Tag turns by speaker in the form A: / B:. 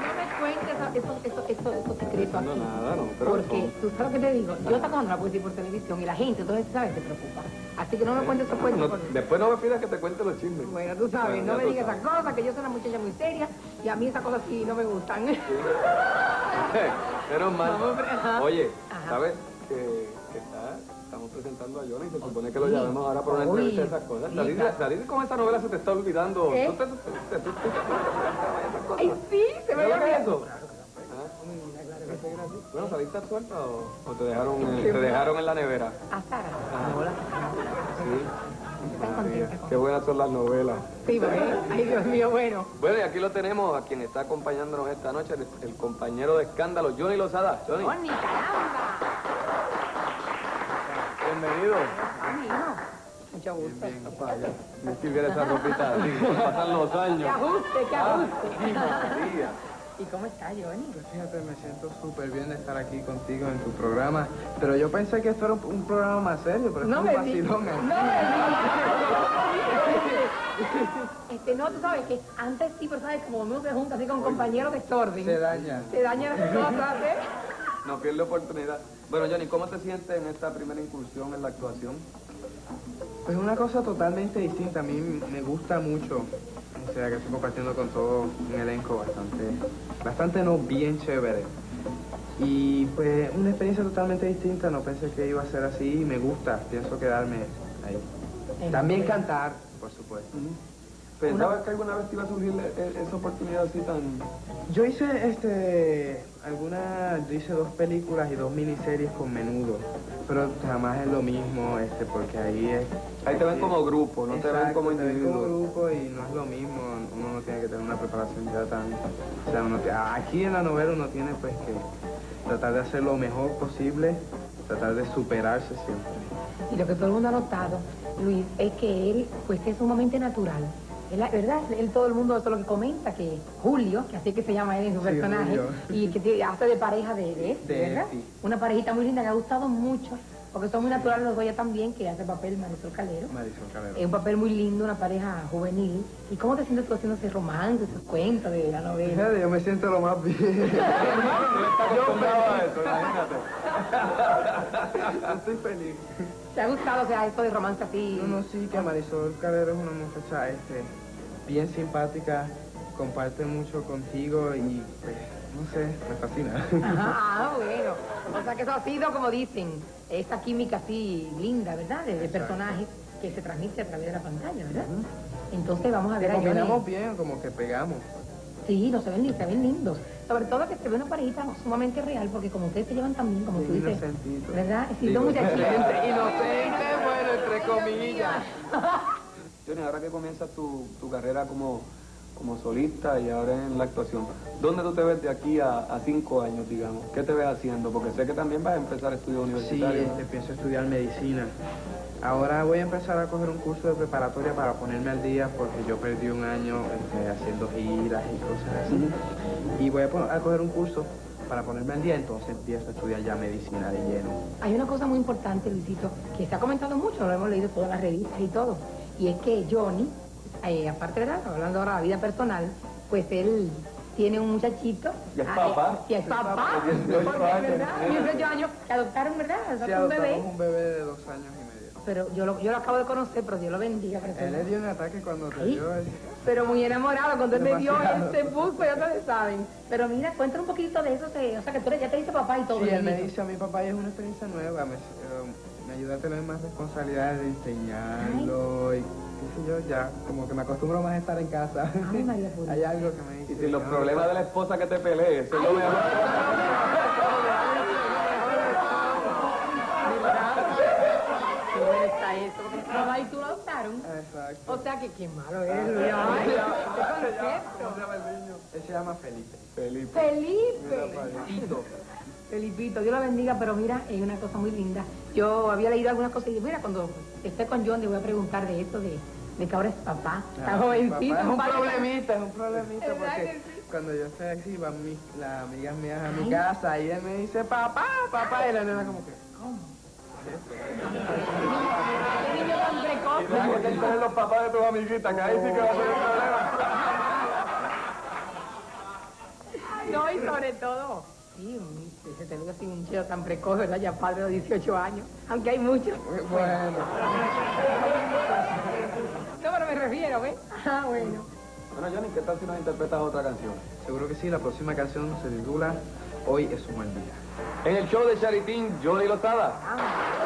A: No me cuentes esos eso, eso, eso secretos
B: No, nada, no, pero
A: Porque tú sabes lo que te digo. Yo esta cosa no la puedo decir por televisión y la gente, entonces, ¿sabes? Se preocupa. Así que no me cuentes esos cuentos.
B: No,
A: porque-
B: después no me pidas que te cuente los chismes.
A: Bueno, tú sabes, no me digas esas cosas, que yo soy una muchacha muy seria y a mí esas cosas sí no me gustan.
B: Menos mal.
A: Vamos, ajá.
B: Oye,
A: Ajá.
B: ¿sabes que, que estamos presentando a Johnny? Se supone que lo llamemos ahora por una entrevista de esas cosas. Salir, salir con esa novela se te está olvidando.
A: ¿Eh?
B: Te- te- te-
A: Ay, sí, se me
B: ¿Sabes
A: había
B: lo que es
A: olvidado.
B: eso? ¿Ah? Bueno, ¿saliste suelta o, o te dejaron, eh, te dejaron en la nevera?
A: A Sara. Hola.
B: Sí. Qué buenas son las novelas.
A: Sí, ¿verdad? Ay, Dios mío, bueno.
B: Bueno, y aquí lo tenemos a quien está acompañándonos esta noche, el, el compañero de escándalo, Johnny Lozada. Johnny,
A: Johnny, caramba.
B: Bienvenido.
A: Mucho gusto.
B: Vaya, me sirviera esa ropita así, pasan los
A: Que
B: años.
A: ajuste, que ajuste.
B: Ay, María.
A: ¿Y cómo está, Johnny?
C: Pues fíjate, me siento súper bien de estar aquí contigo en tu programa. Pero yo pensé que esto era un, un programa más serio, pero
A: No
C: es un vacilón.
A: No me digas. Este, no, tú sabes que antes sí, pero sabes, como uno se junta así con compañeros de exorden.
C: Se daña.
A: Se dañan las cosas, ¿eh?
B: No pierde oportunidad. Bueno, Johnny, ¿cómo te sientes en esta primera incursión en la actuación?
C: Pues una cosa totalmente distinta. A mí me gusta mucho. O sea, que estoy compartiendo con todo un elenco bastante, bastante no bien chévere. Y pues una experiencia totalmente distinta. No pensé que iba a ser así. y Me gusta. Pienso quedarme ahí. También cantar, por supuesto.
B: ¿Pensabas que alguna vez te iba a surgir e- e- esa oportunidad así tan...?
C: Yo hice este alguna, yo hice dos películas y dos miniseries con menudo, pero jamás es lo mismo, este, porque ahí es.
B: Ahí te ven como grupo, no te ven
C: Exacto,
B: como
C: te ven como
B: individuo.
C: grupo y no es lo mismo, uno no tiene que tener una preparación ya tan, o sea, uno te- aquí en la novela uno tiene pues que tratar de hacer lo mejor posible, tratar de superarse siempre.
A: Y lo que todo el mundo ha notado, Luis, es que él, pues, es sumamente natural. Él, ¿Verdad? Él, todo el mundo, eso es lo que comenta, que Julio, que así es que se llama él en su
C: Sí,
A: personaje,
C: Julio.
A: y que hace de pareja de, de, este,
C: De
A: ¿verdad?
C: Esti.
A: Una parejita muy linda que ha gustado mucho, porque son muy naturales los dos ya también, que hace papel Marisol Calero.
C: Marisol Calero.
A: Es un papel muy lindo, una pareja juvenil. ¿Y cómo te sientes tú haciendo ese romance, esos cuentos de la novela?
C: Yo me siento lo más bien.
B: acostumbrado a eso, imagínate.
C: Yo estoy feliz.
A: ¿Te ha gustado, o sea, esto de romance así?
C: No, no, sí, que Marisol Calero es una muchacha este, bien simpática, comparte mucho contigo y, pues, no sé, me fascina.
A: Ajá, ah, bueno. O sea que eso ha sido, como dicen, esa química así linda, ¿verdad? De, de personajes que se transmite a través de la pantalla, ¿verdad? Entonces vamos a ver a
C: Combinamos
A: Johnny.
C: bien, como que pegamos.
A: Sí, no se ven, se ven lindos. Sobre todo que se ve una parejita sumamente real, porque como ustedes se llevan tan bien, como tú
C: Sí,
A: dices,
C: inocentito.
A: ¿verdad? Sí, dos muchachitos.
C: inocente, inocente, bueno, entre comillas.
B: Johnny, ahora que comienzas tu, tu carrera como, como solista y ahora en la actuación, ¿dónde tú te ves de aquí a, a cinco años, digamos? ¿Qué te ves haciendo? Porque sé que también vas a empezar estudios
C: Sí,
B: universitarios.
C: este, pienso estudiar medicina. Ahora voy a empezar a coger un curso de preparatoria para ponerme al día porque yo perdí un año este, haciendo giras y cosas así. Y voy a, a coger un curso para ponerme al día, entonces empiezo a estudiar ya medicina de lleno.
A: Hay una cosa muy importante, Luisito, que se ha comentado mucho, lo hemos leído en todas las revistas y todo, y es que Johnny, eh, aparte, ¿verdad? Hablando ahora de la vida personal, pues él tiene un muchachito.
B: Y es
A: ah,
B: papá.
A: eh, Y es papá.
B: De 18
A: porque,
B: años.
A: ¿verdad? 18 años que adoptaron, ¿verdad?
C: Sí,
A: Adoptaron un bebé.
C: un bebé de dos años y medio.
A: Pero yo lo, yo lo acabo de conocer, pero Dios lo bendiga. pero
C: Él le dio un ataque cuando te
A: Ay.
C: vio. él-
A: Pero muy enamorado, cuando él me vio, él se puso, ya ustedes saben. Pero mira, cuéntame un poquito de eso, te- o sea, que tú ya te dice papá y todo.
C: Sí, él me dice a mi papá y es una experiencia nueva, me, eh, me ayuda a tener más responsabilidades de enseñarlo y qué sé yo, ya como que me acostumbro más a estar en casa.
A: Ay, María.
C: Hay algo que me
B: Y
C: dice.
B: si los
C: "No,
B: problemas de la esposa que te pelees, eso es lo mejor.
A: Qué está eso. porque tu mamá y tú lo adoptaron.
C: Exacto.
A: O sea que qué malo eres, Luis. Ay, qué concepto.
C: Él se llama Felipe.
B: Felipe.
A: Felipe. Felipito, Dios lo bendiga, pero mira, es una cosa muy linda. Yo había leído algunas cosas y dije, mira, cuando esté con John le voy a preguntar de esto, de, de que ahora es papá. Está
C: Ah,
A: jovencito.
C: papá, Es un
A: padre.
C: problemita, es un problemita
A: ¿Verdad
C: porque cuando yo estoy aquí van mis, las amigas mías a
A: Ay.
C: mi casa y él me dice papá, papá y la nena como que
A: ¿Cómo?
C: ¿Qué?
A: ¿Qué niño tan precoz.
B: Y deja que te enteren los papás de tus amiguitas, que ahí sí que va a ser un problema.
A: No, y sobre todo, sí, un, se te ve así un chico tan precoz, ¿verdad? Ya padre de 18 años, aunque hay muchos.
C: Bueno.
A: No, pero me refiero, ¿ves? Ah, bueno.
B: Bueno, Johnny, ¿qué tal si nos interpretas otra canción?
C: Seguro que sí, la próxima canción se titula Hoy es un buen día.
B: En el show de Charitín, Johnny Lozada.
A: Ah.